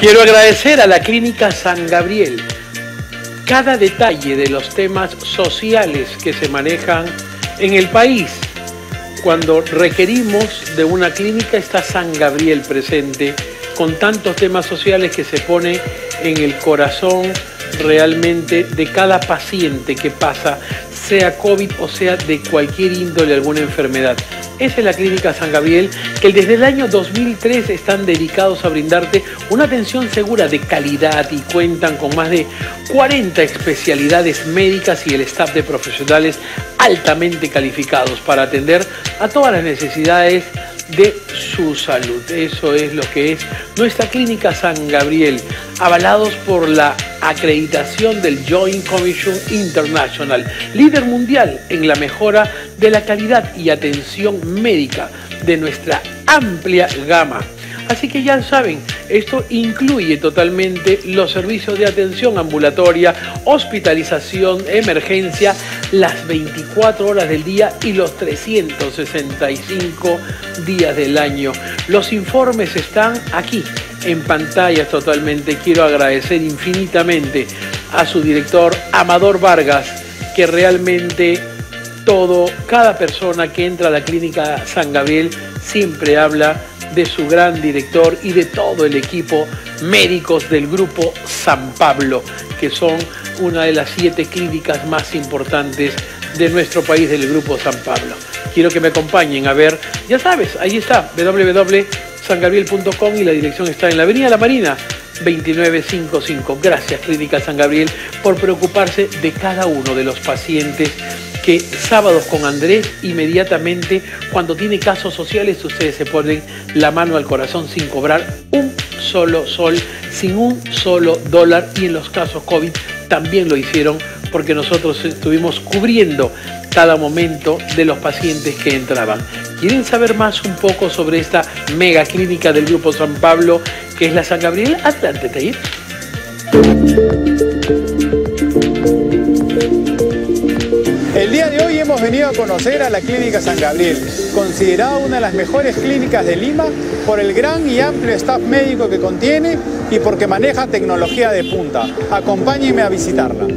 Quiero agradecer a la Clínica San Gabriel cada detalle de los temas sociales que se manejan en el país. Cuando requerimos de una clínica está San Gabriel presente con tantos temas sociales que se pone en el corazón realmente de cada paciente que pasa, sea COVID o sea de cualquier índole, alguna enfermedad. Esa es la Clínica San Gabriel, que desde el año 2003 están dedicados a brindarte una atención segura de calidad y cuentan con más de 40 especialidades médicas y el staff de profesionales altamente calificados para atender a todas las necesidades de su salud. Eso es lo que es nuestra clínica San Gabriel, avalados por la acreditación del Joint Commission International, líder mundial en la mejora de la calidad y atención médica de nuestra amplia gama Así que ya saben, esto incluye totalmente los servicios de atención ambulatoria, hospitalización, emergencia, las 24 horas del día y los 365 días del año. Los informes están aquí en pantalla totalmente. Quiero agradecer infinitamente a su director Amador Vargas, que realmente todo, cada persona que entra a la clínica San Gabriel siempre habla de su gran director y de todo el equipo médicos del grupo San Pablo, que son una de las siete clínicas más importantes de nuestro país del grupo San Pablo. Quiero que me acompañen a ver, ya sabes, ahí está, www.sangabriel.com y la dirección está en la Avenida La Marina. 2955. Gracias Clínica San Gabriel por preocuparse de cada uno de los pacientes que sábados con Andrés, inmediatamente, cuando tiene casos sociales, ustedes se ponen la mano al corazón sin cobrar un solo sol, sin un solo dólar. Y en los casos COVID también lo hicieron porque nosotros estuvimos cubriendo cada momento de los pacientes que entraban. ¿Quieren saber más un poco sobre esta mega clínica del Grupo San Pablo, que es la San Gabriel? Taller. El día de hoy hemos venido a conocer a la Clínica San Gabriel, considerada una de las mejores clínicas de Lima por el gran y amplio staff médico que contiene y porque maneja tecnología de punta. Acompáñenme a visitarla.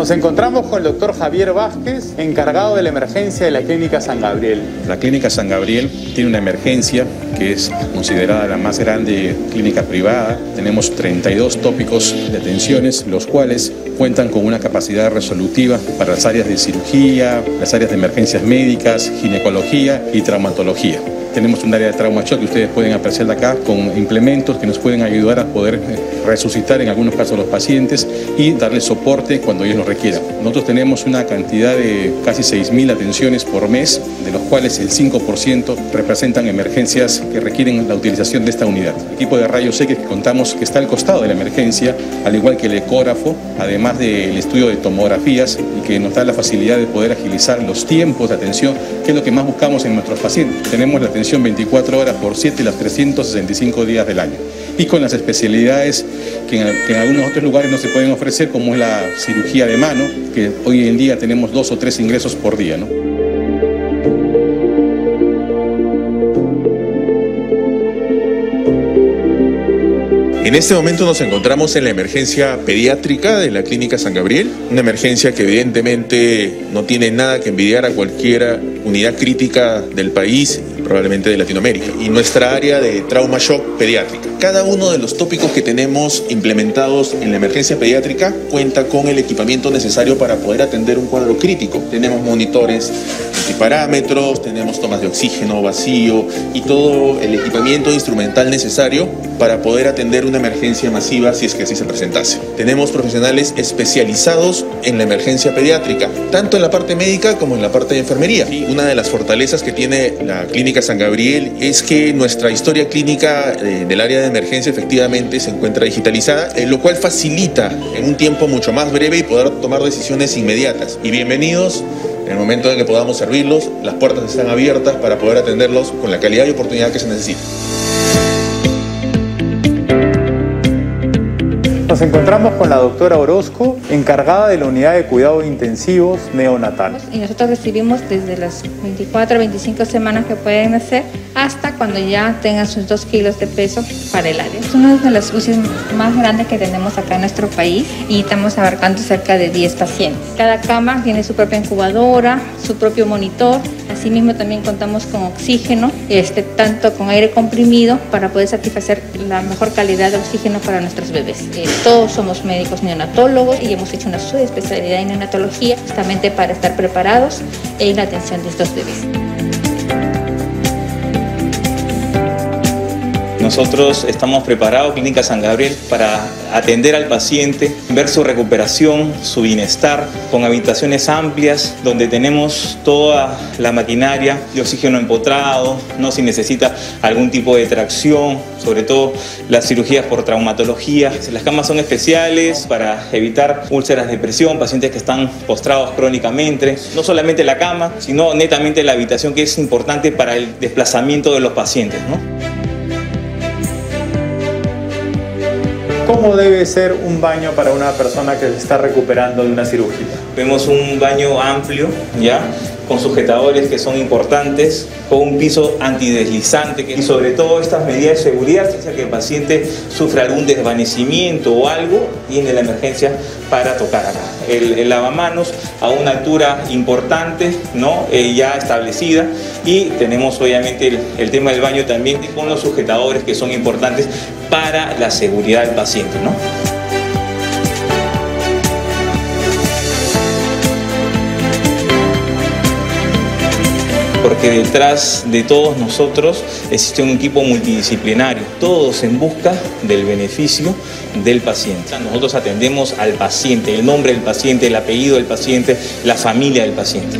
Nos encontramos con el doctor Javier Vázquez, encargado de la emergencia de la Clínica San Gabriel. La Clínica San Gabriel tiene una emergencia que es considerada la más grande clínica privada. Tenemos 32 tópicos de atenciones, los cuales cuentan con una capacidad resolutiva para las áreas de cirugía, las áreas de emergencias médicas, ginecología y traumatología. Tenemos un área de trauma shock que ustedes pueden apreciar acá con implementos que nos pueden ayudar a poder eh, resucitar en algunos casos a los pacientes y darles soporte cuando ellos lo requieran. Nosotros tenemos una cantidad de casi 6.000 atenciones por mes, de los cuales el 5% representan emergencias que requieren la utilización de esta unidad. El equipo de rayos X que contamos que está al costado de la emergencia, al igual que el ecógrafo, además del estudio de tomografías y que nos da la facilidad de poder agilizar los tiempos de atención, que es lo que más buscamos en nuestros pacientes. Tenemos la 24 horas por 7 y las 365 días del año. Y con las especialidades que en, que en algunos otros lugares no se pueden ofrecer, como es la cirugía de mano, que hoy en día tenemos dos o tres ingresos por día. ¿no? En este momento nos encontramos en la emergencia pediátrica de la Clínica San Gabriel, una emergencia que evidentemente no tiene nada que envidiar a cualquier unidad crítica del país probablemente de Latinoamérica, y nuestra área de trauma shock pediátrica. Cada uno de los tópicos que tenemos implementados en la emergencia pediátrica cuenta con el equipamiento necesario para poder atender un cuadro crítico. Tenemos monitores parámetros, tenemos tomas de oxígeno vacío y todo el equipamiento instrumental necesario para poder atender una emergencia masiva si es que así se presentase. Tenemos profesionales especializados en la emergencia pediátrica, tanto en la parte médica como en la parte de enfermería. Una de las fortalezas que tiene la Clínica San Gabriel es que nuestra historia clínica eh, del área de emergencia efectivamente se encuentra digitalizada, eh, lo cual facilita en un tiempo mucho más breve y poder tomar decisiones inmediatas. Y bienvenidos en el momento en que podamos servirlos, las puertas están abiertas para poder atenderlos con la calidad y oportunidad que se necesita. Nos encontramos con la doctora Orozco, encargada de la unidad de cuidados intensivos neonatal. Y nosotros recibimos desde las 24 a 25 semanas que pueden nacer hasta cuando ya tengan sus dos kilos de peso para el área. Es una de las UCIs más grandes que tenemos acá en nuestro país y estamos abarcando cerca de 10 pacientes. Cada cama tiene su propia incubadora, su propio monitor. Asimismo también contamos con oxígeno, este, tanto con aire comprimido para poder satisfacer la mejor calidad de oxígeno para nuestros bebés. Eh, todos somos médicos neonatólogos y hemos hecho una subespecialidad en neonatología justamente para estar preparados en la atención de estos bebés. Nosotros estamos preparados, Clínica San Gabriel, para atender al paciente, ver su recuperación, su bienestar, con habitaciones amplias, donde tenemos toda la maquinaria de oxígeno empotrado, no si necesita algún tipo de tracción, sobre todo las cirugías por traumatología. Las camas son especiales para evitar úlceras de presión, pacientes que están postrados crónicamente. No solamente la cama, sino netamente la habitación que es importante para el desplazamiento de los pacientes. ¿Cómo debe ser un baño para una persona que se está recuperando de una cirugía? Vemos un baño amplio, ¿ya? Con sujetadores que son importantes, con un piso antideslizante y sobre todo estas medidas de seguridad, si que el paciente sufre algún desvanecimiento o algo, tiene la emergencia para tocar acá. El, lavamanos a una altura importante, ¿no? Eh, ya establecida y tenemos obviamente el, el, tema del baño también con los sujetadores que son importantes para la seguridad del paciente. ¿no? Porque detrás de todos nosotros existe un equipo multidisciplinario, todos en busca del beneficio del paciente. Nosotros atendemos al paciente, el nombre del paciente, el apellido del paciente, la familia del paciente.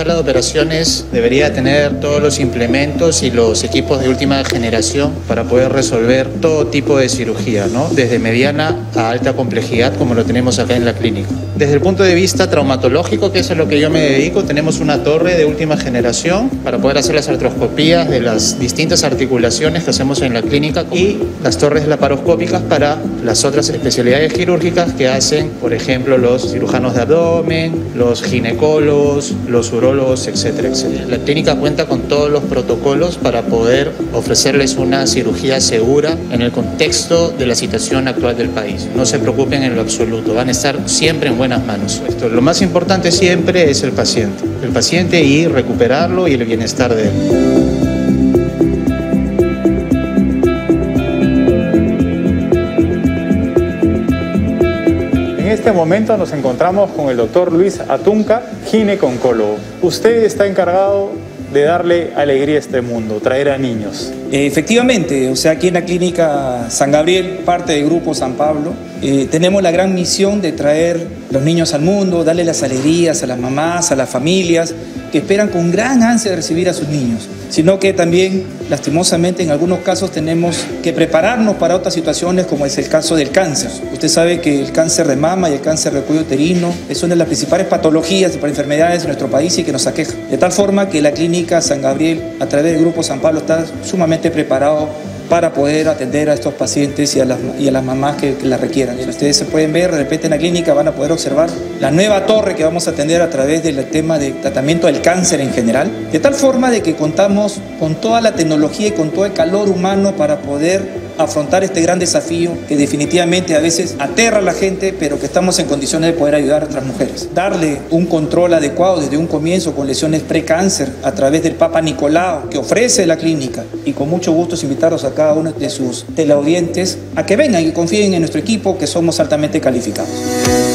Sala de operaciones debería tener todos los implementos y los equipos de última generación para poder resolver todo tipo de cirugía, ¿no? desde mediana a alta complejidad como lo tenemos acá en la clínica. Desde el punto de vista traumatológico, que es a lo que yo me dedico, tenemos una torre de última generación para poder hacer las artroscopías de las distintas articulaciones que hacemos en la clínica y las torres laparoscópicas para las otras especialidades quirúrgicas que hacen, por ejemplo, los cirujanos de abdomen, los ginecólogos, los urologos etcétera, etcétera. La clínica cuenta con todos los protocolos para poder ofrecerles una cirugía segura en el contexto de la situación actual del país. No se preocupen en lo absoluto, van a estar siempre en manos. Lo más importante siempre es el paciente, el paciente y recuperarlo y el bienestar de él. este momento nos encontramos con el doctor Luis Atunca, gineconcólogo. Usted está encargado de darle alegría a este mundo, traer a niños. Efectivamente, o sea, aquí en la clínica San Gabriel, parte del grupo San Pablo, eh, tenemos la gran misión de traer los niños al mundo, darle las alegrías a las mamás, a las familias, que esperan con gran ansia de recibir a sus niños, sino que también, lastimosamente, en algunos casos tenemos que prepararnos para otras situaciones, como es el caso del cáncer. Usted sabe que el cáncer de mama y el cáncer de cuello uterino es una de las principales patologías para enfermedades de nuestro país y que nos aqueja. De tal forma que la clínica San Gabriel, a través del Grupo San Pablo, está sumamente preparado para poder atender a estos pacientes y a las, y a las mamás que, que la requieran. Y ustedes se pueden ver, de repente en la clínica van a poder observar la nueva torre que vamos a atender a través del tema de tratamiento del cáncer en general, de tal forma de que contamos con toda la tecnología y con todo el calor humano para poder afrontar este gran desafío que definitivamente a veces aterra a la gente, pero que estamos en condiciones de poder ayudar a otras mujeres. Darle un control adecuado desde un comienzo con lesiones pre-cáncer a través del Papa Nicolau que ofrece la clínica y con mucho gusto invitarlos a cada uno de sus teleaudientes a que vengan y confíen en nuestro equipo que somos altamente calificados.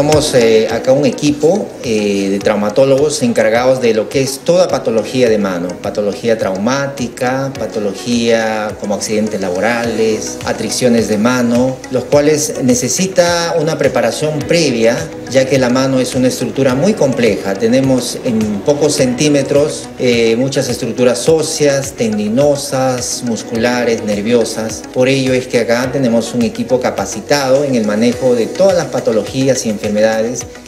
Somos eh, acá un equipo eh, de traumatólogos encargados de lo que es toda patología de mano, patología traumática, patología como accidentes laborales, atricciones de mano, los cuales necesita una preparación previa, ya que la mano es una estructura muy compleja. Tenemos en pocos centímetros eh, muchas estructuras óseas, tendinosas, musculares, nerviosas. Por ello es que acá tenemos un equipo capacitado en el manejo de todas las patologías y enfermedades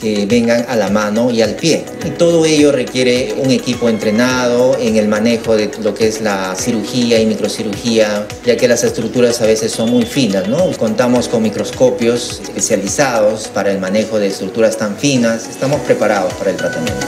que vengan a la mano y al pie. Y todo ello requiere un equipo entrenado en el manejo de lo que es la cirugía y microcirugía, ya que las estructuras a veces son muy finas, ¿no? Contamos con microscopios especializados para el manejo de estructuras tan finas. Estamos preparados para el tratamiento.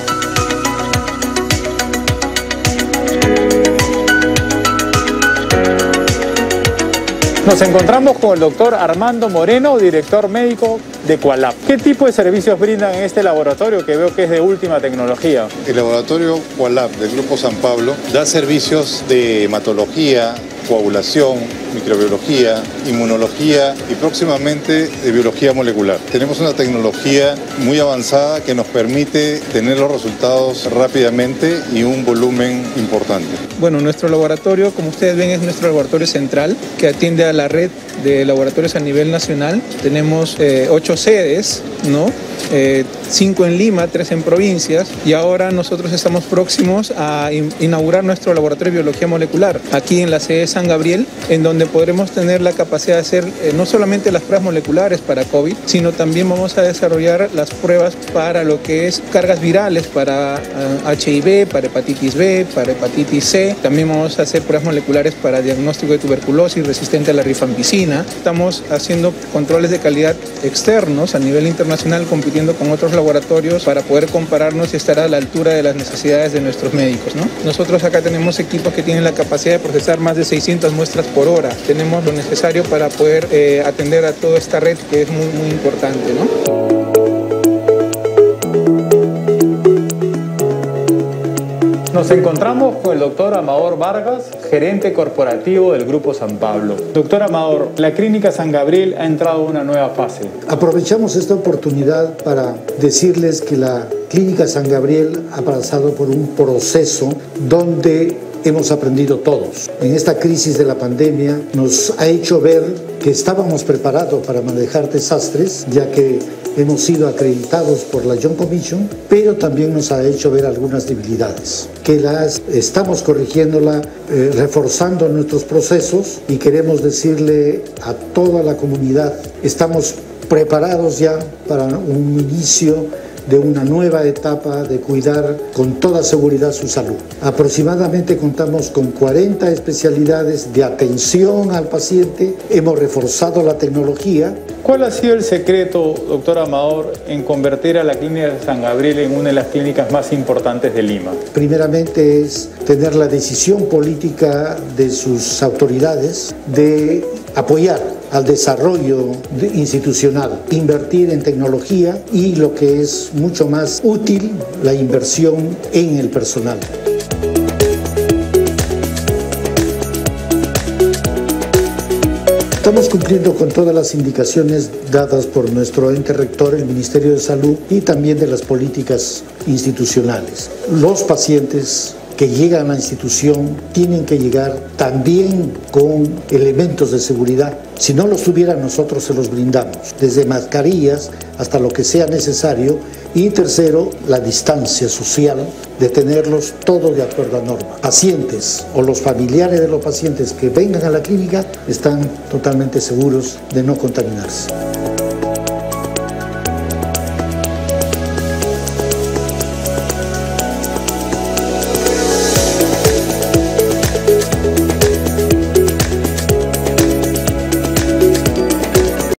Nos encontramos con el doctor Armando Moreno, director médico de Qualab. ¿Qué tipo de servicios brindan en este laboratorio que veo que es de última tecnología? El laboratorio Qualab del Grupo San Pablo da servicios de hematología, coagulación, microbiología, inmunología y próximamente de biología molecular. Tenemos una tecnología muy avanzada que nos permite tener los resultados rápidamente y un volumen importante. Bueno, nuestro laboratorio, como ustedes ven, es nuestro laboratorio central que atiende a la red de laboratorios a nivel nacional. Tenemos eh, ocho sedes, ¿no? Eh, cinco en Lima, tres en provincias y ahora nosotros estamos próximos a inaugurar nuestro laboratorio de biología molecular aquí en la sede San Gabriel, en donde podremos tener la capacidad de hacer eh, no solamente las pruebas moleculares para COVID, sino también vamos a desarrollar las pruebas para lo que es cargas virales para HIV, eh, para hepatitis B, para hepatitis C. También vamos a hacer pruebas moleculares para diagnóstico de tuberculosis resistente a la rifampicina. Estamos haciendo controles de calidad externos a nivel internacional compitiendo con otros laboratorios para poder compararnos y estar a la altura de las necesidades de nuestros médicos. ¿no? Nosotros acá tenemos equipos que tienen la capacidad de procesar más de 600 muestras por hora. Tenemos lo necesario para poder eh, atender a toda esta red que es muy, muy importante. ¿no? Nos encontramos con el doctor Amador Vargas, gerente corporativo del Grupo San Pablo. Doctor Amador, la Clínica San Gabriel ha entrado a una nueva fase. Aprovechamos esta oportunidad para decirles que la Clínica San Gabriel ha pasado por un proceso donde hemos aprendido todos. En esta crisis de la pandemia nos ha hecho ver que estábamos preparados para manejar desastres, ya que hemos sido acreditados por la John Commission, pero también nos ha hecho ver algunas debilidades, que las estamos corrigiéndola, eh, reforzando nuestros procesos y queremos decirle a toda la comunidad, estamos preparados ya para un inicio de una nueva etapa de cuidar con toda seguridad su salud. Aproximadamente contamos con 40 especialidades de atención al paciente, hemos reforzado la tecnología. ¿Cuál ha sido el secreto, doctor Amador, en convertir a la Clínica de San Gabriel en una de las clínicas más importantes de Lima? Primeramente es tener la decisión política de sus autoridades de apoyar al desarrollo institucional, invertir en tecnología y lo que es mucho más útil, la inversión en el personal. Estamos cumpliendo con todas las indicaciones dadas por nuestro ente rector, el Ministerio de Salud y también de las políticas institucionales. Los pacientes que llegan a la institución tienen que llegar también con elementos de seguridad. Si no los tuvieran nosotros se los brindamos, desde mascarillas hasta lo que sea necesario. Y tercero, la distancia social, de tenerlos todos de acuerdo a norma. Pacientes o los familiares de los pacientes que vengan a la clínica están totalmente seguros de no contaminarse.